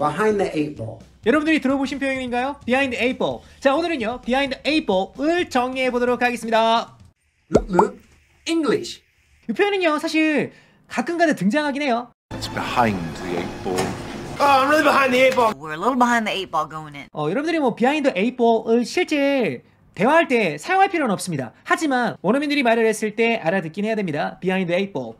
behind the eight ball. 여러분들이 들어보신 표현인가요? behind eight ball. 자, 오늘은요. behind eight ball을 정리해 보도록 하겠습니다. Look, look, English. 이 표현은요. 사실 가끔가다 등장하긴 해요. It's behind the eight ball. Oh, I'm really behind the eight ball. We're a little behind the eight ball going in. 어, 여러분들이 뭐 behind eight ball을 실제 대화할 때 사용할 필요는 없습니다. 하지만 원어민들이 말을 했을 때 알아듣긴 해야 됩니다. behind eight ball.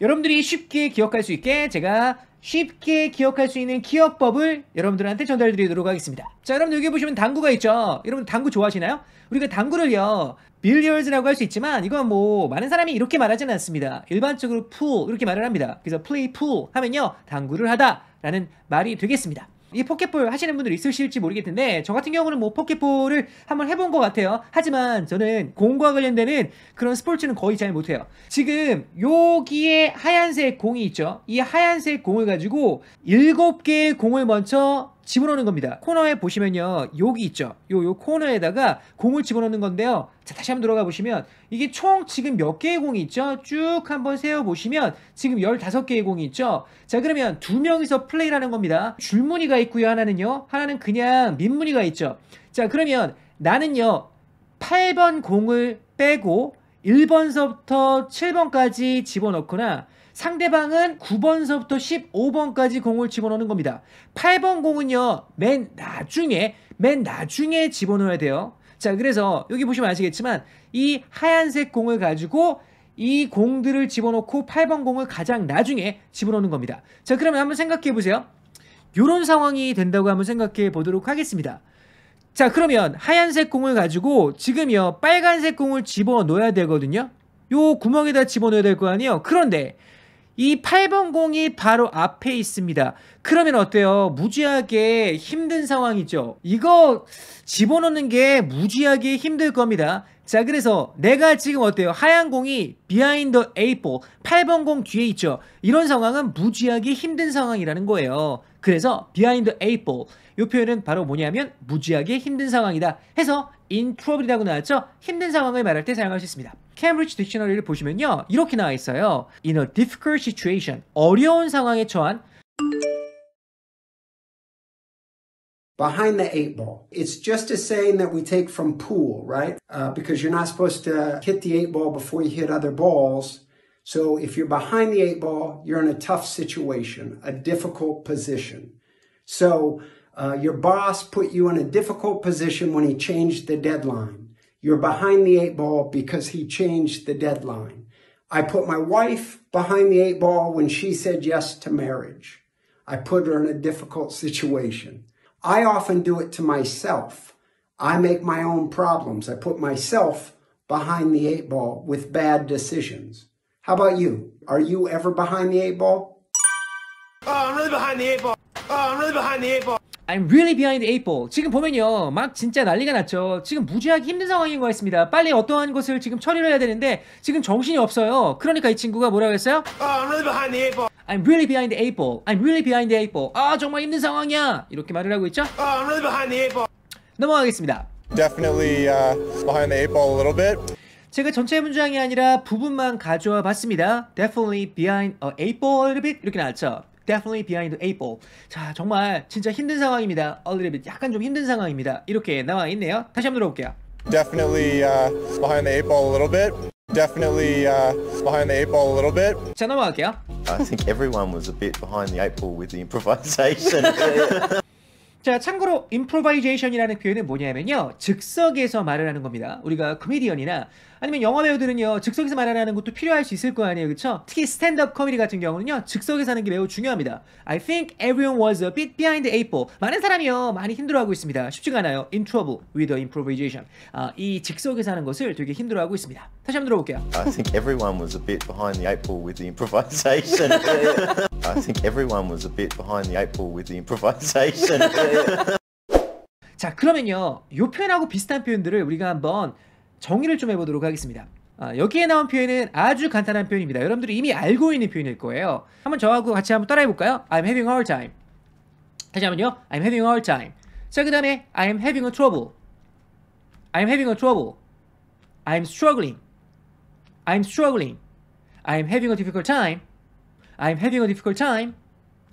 여러분들이 쉽게 기억할 수 있게 제가 쉽게 기억할 수 있는 기억법을 여러분들한테 전달 드리도록 하겠습니다. 자, 여러분 여기 보시면 당구가 있죠. 여러분 당구 좋아하시나요? 우리가 당구를요. billiards라고 할 수 있지만 이건 뭐 많은 사람이 이렇게 말하지는 않습니다. 일반적으로 풀 이렇게 말을 합니다. 그래서 play pool 하면요. 당구를 하다 라는 말이 되겠습니다. 이 포켓볼 하시는 분들 있으실지 모르겠는데 저 같은 경우는 뭐 포켓볼을 한번 해본 것 같아요. 하지만 저는 공과 관련되는 그런 스포츠는 거의 잘 못해요. 지금 여기에 하얀색 공이 있죠. 이 하얀색 공을 가지고 일곱 개의 공을 먼저 집어넣는 겁니다. 코너에 보시면요. 여기 있죠. 요, 요 코너에다가 공을 집어넣는 건데요. 자, 다시 한번 들어가 보시면 이게 총 지금 몇 개의 공이 있죠? 쭉 한번 세어 보시면 지금 15개의 공이 있죠? 자, 그러면 두 명이서 플레이를 하는 겁니다. 줄무늬가 있고요. 하나는요. 하나는 그냥 민무늬가 있죠. 자, 그러면 나는요. 8번 공을 빼고 1번서부터 7번까지 집어넣거나 상대방은 9번서부터 15번까지 공을 집어넣는 겁니다. 8번 공은요, 맨 나중에, 맨 나중에 집어넣어야 돼요. 자, 그래서 여기 보시면 아시겠지만 이 하얀색 공을 가지고 이 공들을 집어넣고 8번 공을 가장 나중에 집어넣는 겁니다. 자, 그러면 한번 생각해 보세요. 이런 상황이 된다고 한번 생각해 보도록 하겠습니다. 자, 그러면 하얀색 공을 가지고 지금요, 빨간색 공을 집어 넣어야 되거든요. 요 구멍에다 집어 넣어야 될 거 아니에요? 그런데 이 8번 공이 바로 앞에 있습니다. 그러면 어때요? 무지하게 힘든 상황이죠. 이거 집어넣는 게 무지하게 힘들 겁니다. 자, 그래서 내가 지금 어때요? 하얀 공이 eight ball, 8번 공 뒤에 있죠. 이런 상황은 무지하게 힘든 상황이라는 거예요. 그래서 eight ball. 이 표현은 바로 뭐냐면 무지하게 힘든 상황이다. 해서 in trouble이라고 나왔죠? 힘든 상황을 말할 때 사용할 수 있습니다. 캠브리지 딕셔너리를 보시면요. 이렇게 나와 있어요. in a difficult situation. 어려운 상황에 처한 behind the eight ball. It's just a saying that we take from pool, right? Uh, because you're not supposed to hit the eight ball before you hit other balls. So if you're behind the eight ball, you're in a tough situation, a difficult position. So uh, your boss put you in a difficult position when he changed the deadline. You're behind the eight ball because he changed the deadline. I put my wife behind the eight ball when she said yes to marriage. I put her in a difficult situation. I often do it to myself. I make my own problems. I put myself behind the eight ball with bad decisions. How about you? Are you ever behind the eight ball? Oh, I'm really behind the eight ball. Oh, I'm really behind the eight ball. I'm really behind the eight ball. 지금 보면요. 막 진짜 난리가 났죠. 지금 무지하게 힘든 상황인 것 같습니다. 빨리 어떠한 것을 지금 처리를 해야 되는데 지금 정신이 없어요. 그러니까 이 친구가 뭐라고 했어요? Oh, I'm really behind the eight ball. I'm really behind the eight ball. I'm really behind the eight ball. 아, 정말 힘든 상황이야. 이렇게 말을 하고 있죠? Oh, I'm really behind the eight ball. 넘어가겠습니다. Definitely uh, behind the eight ball a little bit. 제가 전체 문장이 아니라 부분만 가져와 봤습니다. Definitely behind a eight ball a little bit 이렇게 나왔죠. Definitely behind the eight ball. 자, 정말 진짜 힘든 상황입니다. A little bit 약간 좀 힘든 상황입니다. 이렇게 나와 있네요. 다시 한번 들어볼게요. Definitely uh, behind the eight ball a little bit. Definitely uh, behind the eight ball a little bit. 자, 넘어갈게요. I think everyone was a bit behind the eight ball with the improvisation. 자, 참고로 improvisation이라는 표현은 뭐냐면요. 즉석에서 말을 하는 겁니다. 우리가 코미디언이나 아니면 영화 배우들은요. 즉석에서 말하는 것도 필요할 수 있을 거 아니에요. 그렇죠? 특히 스탠드업 코미디 같은 경우는요. 즉석에서 하는 게 매우 중요합니다. I think everyone was a bit behind the eight ball. 많은 사람이요. 많이 힘들어하고 있습니다. 쉽지가 않아요. In trouble with the improvisation. 아, 이 즉석에서 하는 것을 되게 힘들어하고 있습니다. 다시 한번 들어볼게요. I think everyone was a bit behind the eight ball with the improvisation. I think everyone was a bit behind the eight ball with the improvisation. 자, 그러면요. 이 표현하고 비슷한 표현들을 우리가 한번 정의를 좀 해보도록 하겠습니다. 아, 여기에 나온 표현은 아주 간단한 표현입니다. 여러분들이 이미 알고 있는 표현일 거예요. 한번 저하고 같이 한번 따라해볼까요? I'm having a hard time. 다시 한번요. I'm having a hard time. 자, 그 다음에 I'm having a trouble. I'm having a trouble. I'm struggling. I'm struggling. I'm having a difficult time. I'm having a difficult time.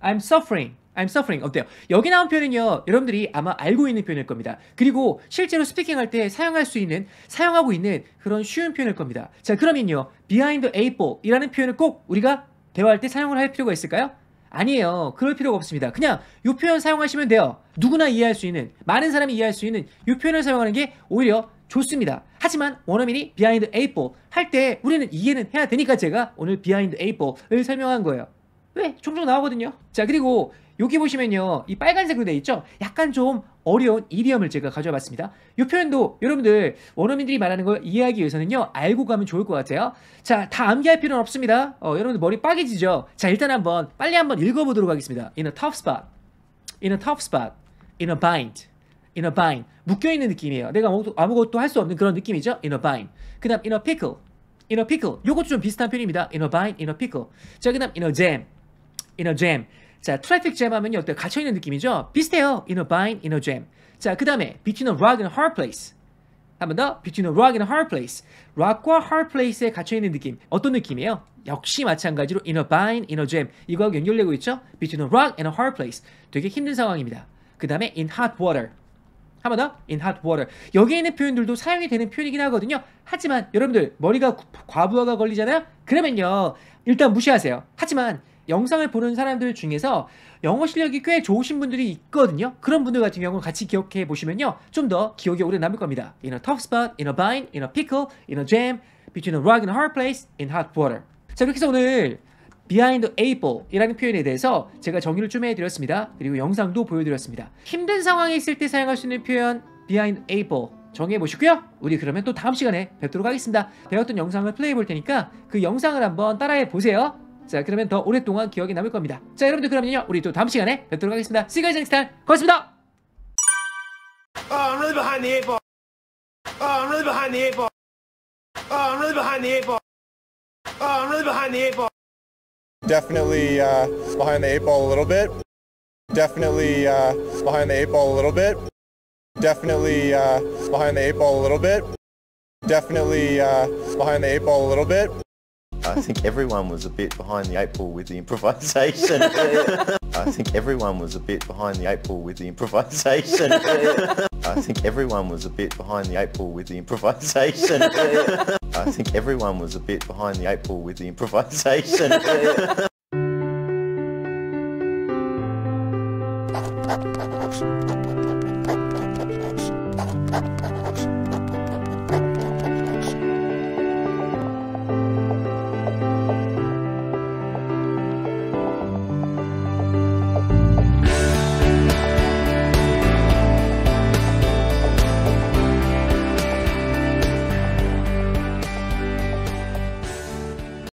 I'm suffering. I'm suffering. 어때요? 여기 나온 표현은요 여러분들이 아마 알고 있는 표현일 겁니다. 그리고 실제로 스피킹할 때 사용할 수 있는 사용하고 있는 그런 쉬운 표현일 겁니다. 자 그러면요 behind the eight ball 이라는 표현을 꼭 우리가 대화할 때 사용을 할 필요가 있을까요? 아니에요. 그럴 필요가 없습니다. 그냥 이 표현 사용하시면 돼요. 누구나 이해할 수 있는 많은 사람이 이해할 수 있는 이 표현을 사용하는 게 오히려 좋습니다. 하지만 원어민이 behind the eight ball 할 때 우리는 이해는 해야 되니까 제가 오늘 behind the eight ball을 설명한 거예요. 왜? 종종 나오거든요. 자 그리고 여기 보시면요 이 빨간색으로 되어 있죠? 약간 좀 어려운 이디엄을 제가 가져와 봤습니다. 이 표현도 여러분들 원어민들이 말하는 걸 이해하기 위해서는요 알고 가면 좋을 것 같아요. 자 다 암기할 필요는 없습니다. 어, 여러분들 머리 빠개지죠? 자 일단 한번 빨리 한번 읽어보도록 하겠습니다. In a tough spot in a tough spot in a bind in a bind. 묶여있는 느낌이에요. 내가 아무것도, 아무것도 할 수 없는 그런 느낌이죠? In a bind. 그 다음 in a pickle in a pickle. 요것도 좀 비슷한 표현입니다. In a bind in a pickle. 자 그 다음 in a jam in a jam 자, 트래픽 잼 하면요. 어때요? 갇혀있는 느낌이죠? 비슷해요. in a bind, in a jam. 자, 그 다음에 between a rock and a hard place. 한 번 더. between a rock and a hard place. rock과 hard place에 갇혀있는 느낌. 어떤 느낌이에요? 역시 마찬가지로 in a bind, in a jam. 이거하고 연결되고 있죠? between a rock and a hard place. 되게 힘든 상황입니다. 그 다음에 in hot water. 한 번 더. in hot water. 여기에 있는 표현들도 사용이 되는 표현이긴 하거든요. 하지만 여러분들 머리가 과부하가 걸리잖아요? 그러면요. 일단 무시하세요. 하지만 영상을 보는 사람들 중에서 영어 실력이 꽤 좋으신 분들이 있거든요. 그런 분들 같은 경우는 같이 기억해 보시면요. 좀 더 기억에 오래 남을 겁니다. In a tough spot, in a bind, in a pickle, in a jam, between a rock and a hard place, in hot water. 자, 이렇게 해서 오늘 behind the eight ball 이라는 표현에 대해서 제가 정의를 좀 해드렸습니다. 그리고 영상도 보여드렸습니다. 힘든 상황에 있을 때 사용할 수 있는 표현 behind the eight ball 정해 보시고요. 우리 그러면 또 다음 시간에 뵙도록 하겠습니다. 배웠던 영상을 플레이해 볼 테니까 그 영상을 한번 따라해 보세요. 자 그러면 더 오랫동안 기억에 남을 겁니다 자 여러분들 그러면요 우리 또 다음 시간에 뵙도록 하겠습니다 See you guys next time 고맙습니다 Oh, I'm really behind the eight ball. Oh, I'm really behind the eight ball. Oh, I'm really behind the eight ball. Oh, I'm really behind the eight ball. Definitely uh, behind the eight ball a little bit. Definitely uh, behind the eight ball a little bit. Definitely uh, behind the eight ball a little bit. Definitely uh, behind the eight ball a little bit. I think everyone was a bit behind the eight ball with the improvisation. I think everyone was a bit behind the eight ball with the improvisation. I think everyone was a bit behind the eight ball with the improvisation. I think everyone was a bit behind the eight ball with the improvisation.